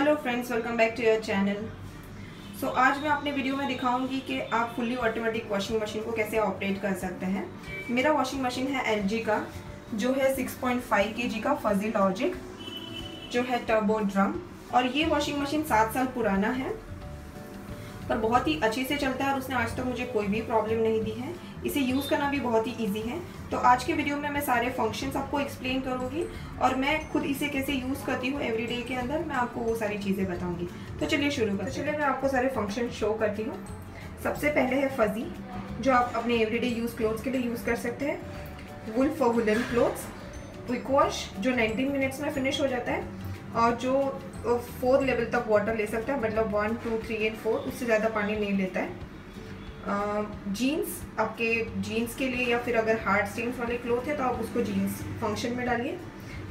Hello friends welcome back to your channel so आज मैं अपने वीडियो में दिखाऊँगी कि आप फुल्ली ऑटोमेटिक वॉशिंग मशीन को कैसे ऑपरेट कर सकते हैं। मेरा वॉशिंग मशीन है एलजी का, जो है 6.5 पॉइंट का फजी लॉजिक जो है टर्बो ड्रम और ये वॉशिंग मशीन सात साल पुराना है, पर बहुत ही अच्छे से चलता है और उसने आज तक तो मुझे कोई भी प्रॉब्लम नहीं दी है। इसे यूज़ करना भी बहुत ही इजी है। तो आज के वीडियो में मैं सारे फ़ंक्शंस आपको एक्सप्लेन करूँगी और मैं खुद इसे कैसे यूज़ करती हूँ एवरीडे के अंदर मैं आपको वो सारी चीज़ें बताऊँगी। तो चलिए शुरू कर चलिए मैं आपको सारे फ़ंक्शन शो करती हूँ। सबसे पहले है फजी जो आप अपने एवरीडे यूज़ क्लोथ्स के लिए यूज़ कर सकते हैं। Wool for woollen clothes quick wash जो 19 मिनट्स में फिनिश हो जाता है और जो फोर्थ लेवल तक वाटर ले सकता है मतलब one two three and four उससे ज़्यादा पानी नहीं लेता है। जीन्स आपके जीन्स के लिए या फिर अगर हार्ड स्टेन्स वाले क्लोथ है तो आप उसको जीन्स फ़ंक्शन में डालिए।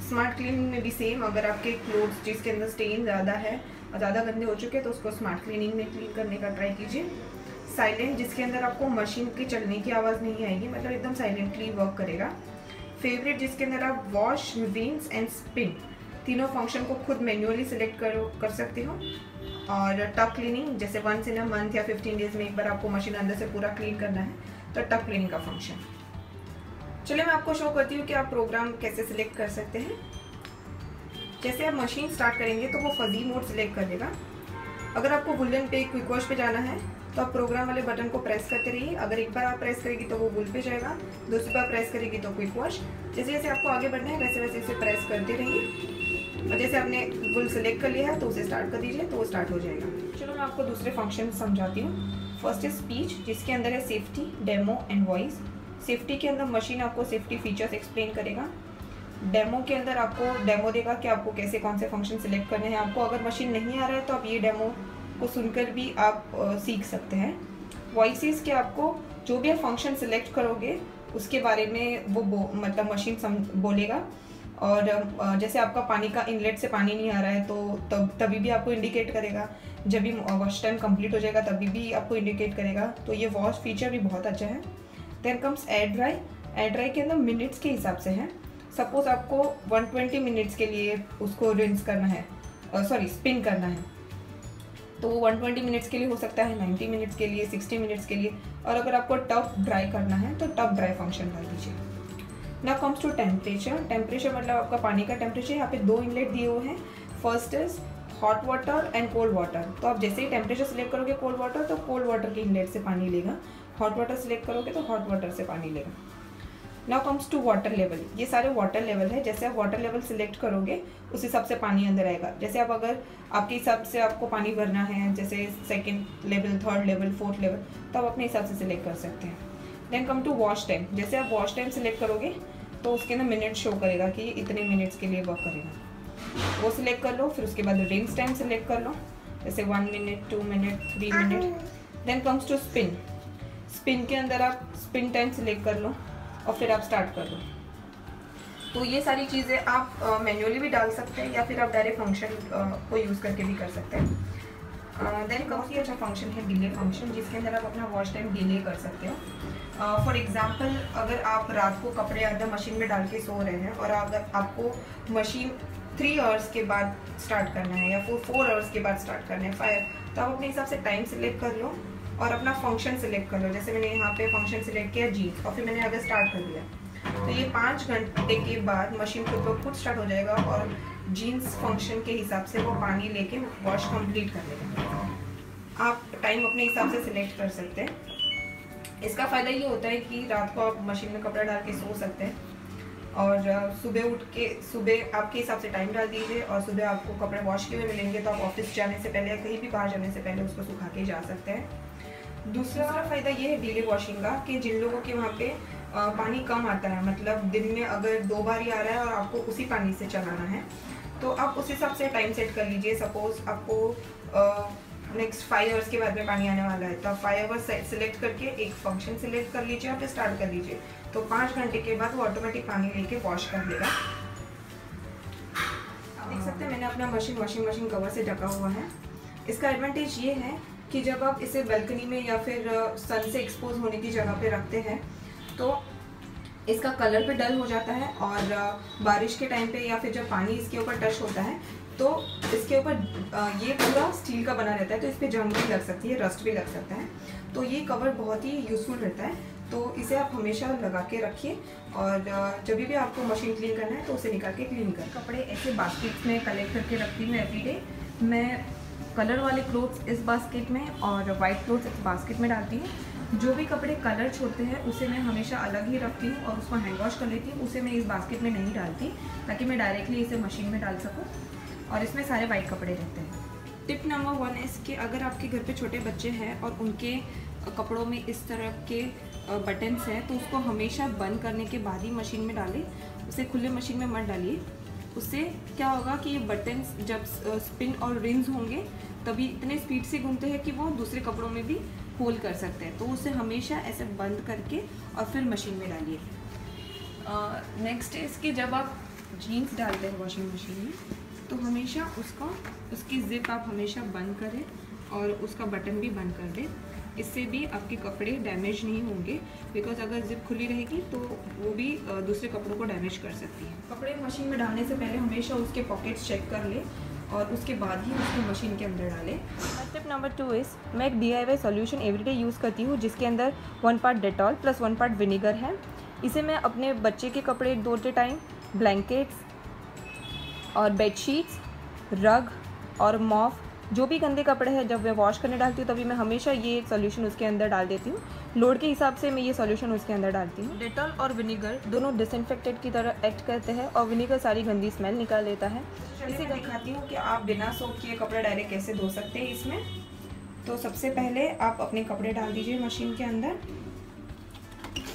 स्मार्ट क्लीनिंग में भी सेम अगर आपके क्लोथ्स जिसके अंदर स्टेन ज़्यादा है और ज़्यादा गंदे हो चुके हैं तो उसको स्मार्ट क्लीनिंग में क्लीन करने का ट्राई कीजिए। साइलेंट जिसके अंदर आपको मशीन के चलने की आवाज़ नहीं आएगी मतलब एकदम साइलेंटली वर्क करेगा। फेवरेट जिसके अंदर आप वॉश रिंस एंड स्पिन तीनों फ़ंक्शन को खुद मैन्युअली सिलेक्ट करो, कर सकते हो। और टक क्लीनिंग जैसे वंस इन अ मंथ या फिफ्टीन डेज़ में एक बार आपको मशीन अंदर से पूरा क्लीन करना है तो टक क्लीनिंग का फ़ंक्शन चलिए मैं आपको शो करती हूँ कि आप प्रोग्राम कैसे सिलेक्ट कर सकते हैं। जैसे आप मशीन स्टार्ट करेंगे तो वो फजी मोड सिलेक्ट कर देगा। अगर आपको बुलन पे क्विक वॉश पे जाना है तो आप प्रोग्राम वाले बटन को प्रेस करते रहिए। अगर एक बार आप प्रेस करेगी तो वो बुल पे जाएगा। दूसरी बार प्रेस करेगी तो क्विक वॉश जैसे जैसे आपको आगे बढ़ना है वैसे वैसे इसे प्रेस करते रहिए। और जैसे आपने फुल सेलेक्ट कर लिया है तो उसे स्टार्ट कर दीजिए तो वो स्टार्ट हो जाएगा। चलो मैं आपको दूसरे फ़ंक्शन समझाती हूँ। फ़र्स्ट इज़ स्पीच जिसके अंदर है safety demo and voice safety के अंदर मशीन आपको सेफ्टी फीचर्स एक्सप्लेन करेगा। डेमो के अंदर आपको डेमो देगा कि आपको कैसे कौन से फ़ंक्शन सिलेक्ट करने हैं। आपको अगर मशीन नहीं आ रहा है तो आप ये डेमो को सुनकर भी आप सीख सकते हैं। वॉइस के आपको जो भी आप फ़ंक्शन सिलेक्ट करोगे, उसके बारे में वो मतलब मशीन सम, बोलेगा। और जैसे आपका पानी का इनलेट से पानी नहीं आ रहा है तो तब, तभी भी आपको इंडिकेट करेगा। जब भी वॉश टाइम कंप्लीट हो जाएगा, तभी भी आपको इंडिकेट करेगा। तो ये वॉश फीचर भी बहुत अच्छा है। Then comes air dry air dry के अंदर मिनट्स के हिसाब से है। सपोज़ आपको 120 मिनट्स के लिए उसको रिंस करना है। सॉरी स्पिन करना है। तो वो 120 मिनट्स के लिए हो सकता है 90 मिनट्स के लिए 60 मिनट्स के लिए। और अगर आपको टफ ड्राई करना है तो टफ ड्राई फ़ंक्शन डाल दीजिए। ना कम्स टू टेम्परेचर टेम्परेचर मतलब आपका पानी का टेम्परेचर यहाँ पे दो इनलेट दिए हुए हैं। First is hot water and cold water तो आप जैसे ही टेम्परेचर सेलेक्ट करोगे कोल्ड वाटर तो कोल्ड वाटर के इनलेट से पानी लेगा। हॉट वाटर सेलेक्ट करोगे तो हॉट वाटर से पानी लेगा। Now comes to water level ये सारे वाटर लेवल है। जैसे आप वाटर लेवल सिलेक्ट करोगे, उस हिसाब से पानी अंदर आएगा। जैसे आप अगर आपके हिसाब से आपको पानी भरना है, जैसे second level third level fourth level तो आप अपने हिसाब से सिलेक्ट कर सकते हैं। Then come to wash time जैसे आप वॉश टाइम सेलेक्ट करोगे तो उसके अंदर मिनट शो करेगा कि इतने मिनट्स के लिए वर्क करेगा। वो सिलेक्ट कर लो, फिर उसके बाद रिंग्स टाइम सिलेक्ट कर लो। जैसे one minute two minute three minute then comes to spin spin के अंदर आप स्पिन टाइम सिलेक्ट कर लो और फिर आप स्टार्ट कर लो। तो ये सारी चीज़ें आप मैन्युअली भी डाल सकते हैं या फिर आप डायरेक्ट फ़ंक्शन को यूज़ करके भी कर सकते हैं। देन काफ़ी अच्छा फ़ंक्शन है डिले फ़ंक्शन जिसके अंदर आप अपना वॉच टाइम डिले कर सकते हो। फॉर uh, एग्जांपल अगर आप रात को कपड़े अंदर मशीन में डाल के सो रहे हैं और अगर आपको मशीन थ्री आवर्स के बाद स्टार्ट करना है या फिर फोर आवर्स के बाद स्टार्ट करना है फाइव तो आप अपने हिसाब से टाइम सिलेक्ट कर लो और अपना फ़ंक्शन सिलेक्ट कर लो। जैसे मैंने यहाँ पे फ़ंक्शन सिलेक्ट किया जी और फिर मैंने अगर स्टार्ट कर दिया। तो ये पाँच घंटे के बाद मशीन खुद ब खुद स्टार्ट हो जाएगा और जीन्स फ़ंक्शन के हिसाब से वो पानी लेके वॉश कंप्लीट कर लेगा। आप टाइम अपने हिसाब से सिलेक्ट कर सकते हैं। इसका फ़ायदा ये होता है कि रात को आप मशीन में कपड़ा डाल के सो सकते हैं। और सुबह उठ के, सुबह आपके हिसाब से टाइम डाल दीजिए और सुबह आपको कपड़े वॉश किए हुए मिलेंगे तो आप ऑफ़िस जाने से पहले या कहीं भी बाहर जाने से पहले उसको सुखा के जा सकते हैं। दूसरा फ़ायदा ये है डीले वॉशिंग का कि जिन लोगों के वहाँ पे पानी कम आता है मतलब दिन में अगर दो बार ही आ रहा है और आपको उसी पानी से चलाना है तो आप उस हिसाब से टाइम सेट कर लीजिए। सपोज़ आपको नेक्स्ट फाइव आवर्स के बाद में पानी आने वाला है। तो आप फाइव आवर्स सेलेक्ट करके एक फ़ंक्शन सेलेक्ट कर लीजिए और स्टार्ट कर लीजिए। तो पाँच घंटे के बाद वो ऑटोमेटिक पानी लेके वॉश कर लेगा आप देख सकते हैं, मैंने अपना मशीन वॉशिंग मशीन कवर से ढका हुआ है। इसका एडवांटेज ये है कि जब आप इसे बेल्कनी में या फिर सन से एक्सपोज होने की जगह पे रखते हैं तो इसका कलर पे डल हो जाता है और बारिश के टाइम पे या फिर जब पानी इसके ऊपर टच होता है तो इसके ऊपर ये पूरा स्टील का बना रहता है तो इस पर जंग भी लग सकती है रस्ट भी लग सकता है। तो ये कवर बहुत ही यूज़फुल रहता है। तो इसे आप हमेशा लगा के रखिए और जब भी आपको मशीन क्लीन करना है तो उसे निकाल के क्लीन करें कपड़े ऐसे बास्केट में कलेक्ट करके रखती हूँ एवरीडे मैं कलर वाले क्लोथ्स इस बास्केट में और वाइट क्लोथ्स इस बास्केट में डालती हूँ। जो भी कपड़े कलर छोड़ते हैं, उसे मैं हमेशा अलग ही रखती हूँ और उसको हैंड वॉश कर लेती हूँ। उसे मैं इस बास्केट में नहीं डालती, ताकि मैं डायरेक्टली इसे मशीन में डाल सकूँ। और इसमें सारे वाइट कपड़े रहते हैं। टिप नंबर वन है कि अगर आपके घर पे छोटे बच्चे हैं और उनके कपड़ों में इस तरह के बटन्स हैं तो उसको हमेशा बंद करने के बाद ही मशीन में डालें। उसे खुले मशीन में मत डालिए। उससे क्या होगा कि ये बटन्स जब स्पिन और रिंग्स होंगे तभी इतने स्पीड से घूमते हैं कि वो दूसरे कपड़ों में भी होल कर सकते हैं। तो उसे हमेशा ऐसे बंद करके और फिर मशीन में डालिए। नेक्स्ट है इसके जब आप जीन्स डालते हैं वॉशिंग मशीन में तो हमेशा उसका उसकी ज़िप आप हमेशा बंद करें और उसका बटन भी बंद कर दें। इससे भी आपके कपड़े डैमेज नहीं होंगे बिकॉज़ अगर जिप खुली रहेगी तो वो भी दूसरे कपड़ों को डैमेज कर सकती है। कपड़े मशीन में डालने से पहले हमेशा उसके पॉकेट्स चेक कर ले और उसके बाद ही उसको मशीन के अंदर डालें। स्टेप नंबर टू इज़ मैं एक D I Y solution everyday use करती हूँ जिसके अंदर one part Dettol plus one part vinegar है। इसे मैं अपने बच्चे के कपड़े धोते टाइम ब्लैंकेट्स और बेडशीट्स रग और मॉफ जो भी गंदे कपड़े हैं जब मैं वॉश करने डालती हूँ तभी मैं हमेशा ये सोल्यूशन उसके अंदर डाल देती हूँ। लोड के हिसाब से मैं ये सोल्यूशन उसके अंदर डालती हूँ। डेटॉल और विनीगर दोनों डिसइनफेक्टेड की तरह एक्ट करते हैं और विनीगर सारी गंदी स्मेल निकाल देता है। इसे दिखाती हूँ कि आप बिना सोप किए कपड़े डायरेक्ट कैसे धो सकते हैं इसमें। तो सबसे पहले आप अपने कपड़े डाल दीजिए मशीन के अंदर।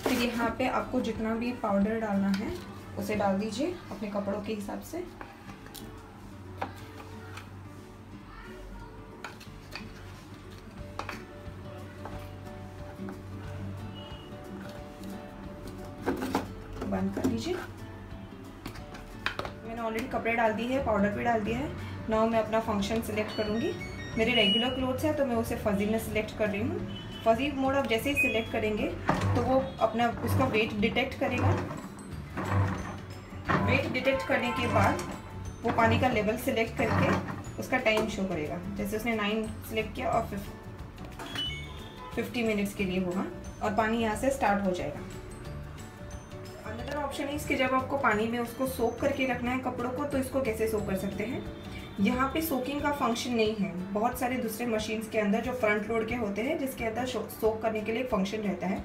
फिर यहाँ पे आपको जितना भी पाउडर डालना है उसे डाल दीजिए अपने कपड़ों के हिसाब से। कपड़े डाल दिए हैं पाउडर भी डाल दिया है। नाउ मैं अपना फ़ंक्शन सिलेक्ट करूँगी। मेरे रेगुलर क्लोथ्स है तो मैं उसे फजी में सिलेक्ट कर रही हूँ। फजी मोड आप जैसे ही सिलेक्ट करेंगे तो वो अपना, उसका वेट डिटेक्ट करेगा। वेट डिटेक्ट करने के बाद वो पानी का लेवल सिलेक्ट करके उसका टाइम शो करेगा। जैसे उसने नाइन सिलेक्ट किया और फिफ्टी मिनट्स के लिए होगा और पानी यहाँ से स्टार्ट हो जाएगा। ऑप्शन है इसके जब आपको पानी में उसको सोक करके रखना है कपड़ों को तो इसको कैसे सोक कर सकते हैं? यहाँ पे सोकिंग का फ़ंक्शन नहीं है। बहुत सारे दूसरे मशीन्स के अंदर जो फ्रंट लोड के होते हैं, जिसके अंदर सोक करने के लिए फ़ंक्शन रहता है।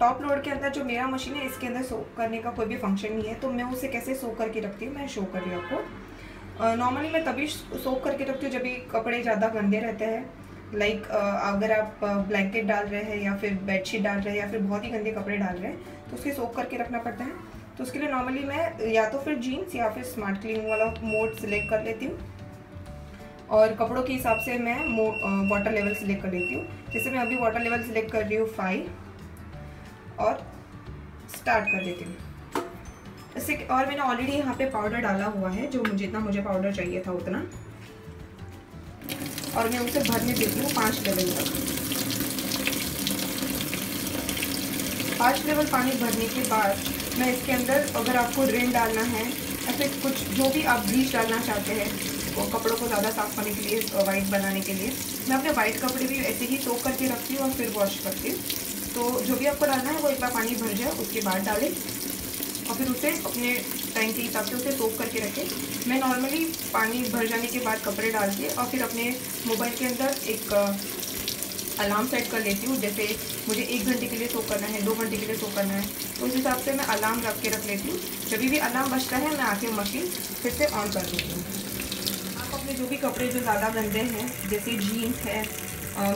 टॉप लोड के अंदर जो मेरा मशीन है, इसके अंदर सोक करने का कोई भी फ़ंक्शन नहीं है तो मैं उसे कैसे सोक करके रखती हूँ? मैं शो कर रही हूँ आपको। नॉर्मली मैं तभी सोक करके रखती हूँ जब भी कपड़े ज़्यादा गंदे रहते हैं। लाइक uh, अगर आप ब्लैंकेट uh, डाल रहे हैं या फिर बेडशीट डाल रहे हैं या फिर बहुत ही गंदे कपड़े डाल रहे हैं तो उसके सोख करके रखना पड़ता है। तो उसके लिए नॉर्मली मैं या तो फिर जीन्स या फिर स्मार्ट क्लीनिंग वाला मोड सिलेक्ट कर लेती हूँ। और कपड़ों के हिसाब से मैं वाटर लेवल सिलेक्ट कर लेती हूँ। जैसे मैं अभी वाटर लेवल सिलेक्ट कर रही हूँ फाइव और स्टार्ट कर देती हूँ। इससे और मैंने ऑलरेडी यहाँ पे पाउडर डाला हुआ है जो मुझे मुझे पाउडर चाहिए था उतना। और मैं उसे भरने देती हूँ पाँच लेवल तक। पाँच लेवल पानी भरने के बाद मैं इसके अंदर अगर आपको रिन डालना है, ऐसे कुछ जो भी आप ब्लीच डालना चाहते हैं, वो कपड़ों को ज़्यादा साफ़ करने के लिए वाइट बनाने के लिए, मैं अपने वाइट कपड़े भी ऐसे ही सोख करके रखती हूँ और फिर वॉश करती हूँ। तो जो भी आपको डालना है, वो एक बार पानी भर जाए, उसके बाद डालें। फिर उसे अपने टाइम के हिसाब से उसे सोख करके रखें। मैं नॉर्मली पानी भर जाने के बाद कपड़े डाल के और फिर अपने मोबाइल के अंदर एक अलार्म सेट कर लेती हूँ, जैसे मुझे एक घंटे के लिए सोख करना है, दो घंटे के लिए सोख करना है। तो उस हिसाब से मैं अलार्म रख के रख लेती हूँ। जब भी अलार्म बजता है, मैं आके मशीन फिर से ऑन कर देती हूँ। आप अपने जो भी कपड़े जो ज़्यादा गंदे हैं, जैसे जीन्स है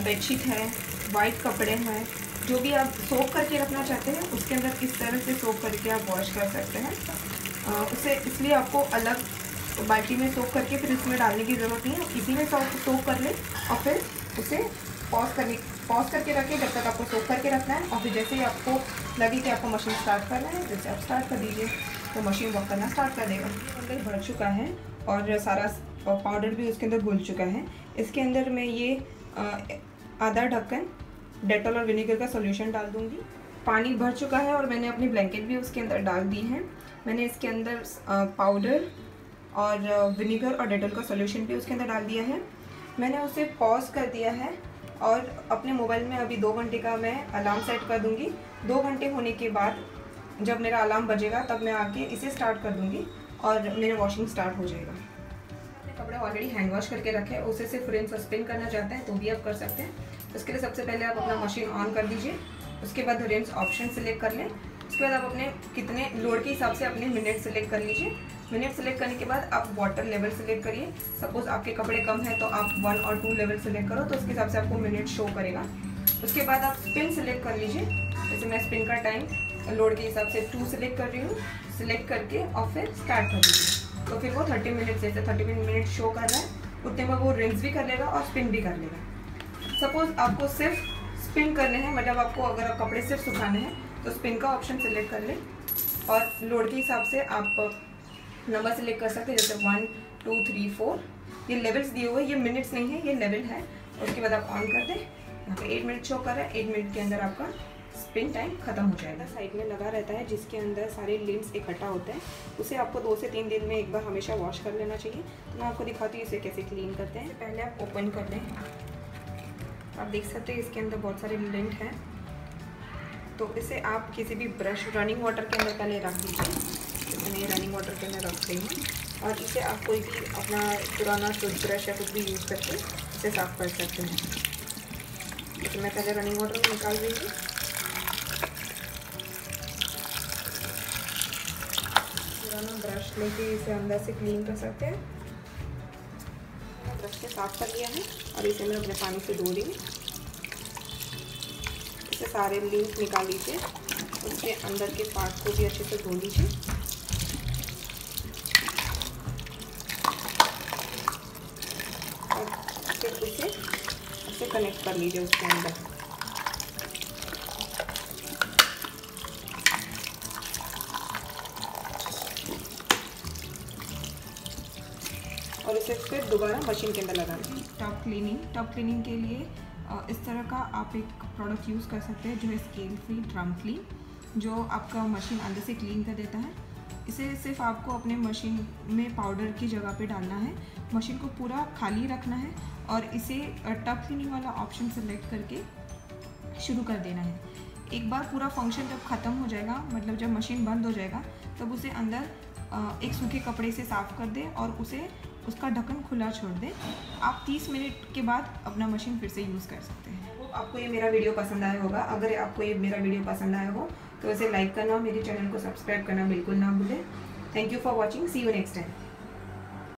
बेडशीट है वाइट कपड़े हैं जो भी आप सोप करके रखना चाहते हैं उसके अंदर किस तरह से सोप करके आप वॉश कर सकते हैं आ, उसे इसलिए आपको अलग बाल्टी में सोप करके फिर इसमें डालने की ज़रूरत नहीं है। इसी में सोप सोप कर लें और फिर उसे पॉज करने पॉज करके रखें जब तक आपको सोप करके रखना है। और फिर जैसे ही आपको लगे कि आपको मशीन स्टार्ट करना है जैसे आप स्टार्ट कर दीजिए तो मशीन वर्क करना स्टार्ट कर देगा। अंदर भर चुका है और सारा पाउडर भी उसके अंदर घुल चुका है। इसके अंदर मैं ये आधा ढक्कन डेटॉल और विनेगर का सोल्यूशन डाल दूँगी। पानी भर चुका है और मैंने अपनी ब्लैंकेट भी उसके अंदर डाल दी है। मैंने इसके अंदर पाउडर और विनीगर और डेटल का सोल्यूशन भी उसके अंदर डाल दिया है। मैंने उसे पॉज कर दिया है और अपने मोबाइल में अभी दो घंटे का मैं अलार्म सेट कर दूँगी। दो घंटे होने के बाद जब मेरा अलार्म बजेगा तब मैं आके इसे स्टार्ट कर दूँगी और मेरा वॉशिंग स्टार्ट हो जाएगा। कपड़े ऑलरेडी हैंड वॉश करके रखे उसे सिर्फ़ रिंस सस्पेंड करना चाहते हैं तो भी आप कर सकते हैं। उसके लिए सबसे पहले आप अपना मशीन ऑन कर दीजिए। उसके बाद रिंस ऑप्शन सेलेक्ट कर लें। उसके बाद आप अपने कितने लोड के हिसाब से अपने मिनट सेलेक्ट कर लीजिए। मिनट सेलेक्ट करने के बाद आप वाटर लेवल सेलेक्ट करिए। सपोज़ आपके कपड़े कम है तो आप वन और टू लेवल सेलेक्ट करो तो उसके हिसाब से आपको मिनट शो करेगा। उसके बाद आप स्पिन सेलेक्ट कर लीजिए। जैसे मैं स्पिन का टाइम लोड के हिसाब से टू सेलेक्ट कर रही हूँ। सिलेक्ट करके और फिर स्टार्ट कर दीजिए। तो फिर वो थर्टी मिनट जैसे थर्टी मिनट शो कर रहा है, उतने में वो रिंग्स भी कर लेगा और स्पिन भी कर लेगा। सपोज़ आपको सिर्फ़ स्पिन करने हैं मतलब आपको अगर आप कपड़े सिर्फ़ सुखाने हैं तो स्पिन का ऑप्शन सिलेक्ट कर लें। और लोड के हिसाब से आप नंबर सेलेक्ट कर सकते हैं जैसे वन टू थ्री फोर ये लेवल्स दिए हुए ये मिनट्स नहीं है ये लेवल है। उसके बाद आप ऑन कर दें। यहाँ पे एट मिनट शो कर रहा है। एट मिनट के अंदर आपका स्पिन टाइम खत्म हो जाएगा। साइड में लगा रहता है जिसके अंदर सारे लिम्स इकट्ठा होते हैं। उसे आपको दो से तीन दिन में एक बार हमेशा वॉश कर लेना चाहिए। तो मैं आपको दिखाती हूँ इसे कैसे क्लीन करते हैं। पहले आप ओपन कर लें आप देख सकते हैं इसके अंदर बहुत सारे लिंट हैं। तो इसे आप किसी भी ब्रश रनिंग वाटर के अंदर पहले रख दीजिए। जैसे मैं रनिंग वाटर के अंदर रख रही हूँ। और इसे आप कोई भी अपना पुराना टूथब्रश या कुछ भी यूज़ करके इसे साफ़ कर सकते हैं। जैसे मैं पहले रनिंग वाटर में निकाल रही हूँ। पुराना ब्रश लेके इसे अंदर से क्लीन कर सकते हैं। ब्रश साफ़ कर लिया है और इसे मैं अपने पानी से धो रही हूँ। इसे सारे लीव्स निकाल लीजिए। उसके अंदर के पार्ट को भी अच्छे से धो लीजिए। और फिर उसे ऐसे कनेक्ट कर लीजिए उसके अंदर। और इसे फिर दोबारा मशीन के अंदर लगा लीजिए टॉप क्लीनिंग टॉप क्लीनिंग के लिए इस तरह का आप एक प्रोडक्ट यूज़ कर सकते हैं जो है स्केल फ्री ड्रम क्लीन जो आपका मशीन अंदर से क्लीन कर देता है। इसे सिर्फ़ आपको अपने मशीन में पाउडर की जगह पे डालना है। मशीन को पूरा खाली रखना है और इसे टप क्लीनिंग वाला ऑप्शन सेलेक्ट करके शुरू कर देना है। एक बार पूरा फ़ंक्शन जब ख़त्म हो जाएगा मतलब जब मशीन बंद हो जाएगा, तब उसे अंदर एक सूखे कपड़े से साफ़ कर दें और उसे उसका ढक्कन खुला छोड़ दें। आप 30 मिनट के बाद अपना मशीन फिर से यूज़ कर सकते हैं। आपको ये मेरा वीडियो पसंद आया होगा। अगर आपको ये मेरा वीडियो पसंद आया हो तो इसे लाइक करना मेरे चैनल को सब्सक्राइब करना बिल्कुल ना भूलें। Thank you for watching see you next time